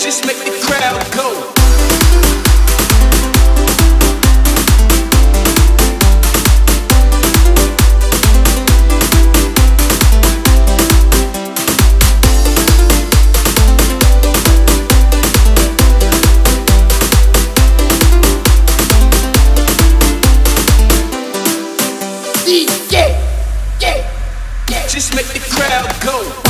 Just make the crowd go. Just make the crowd go.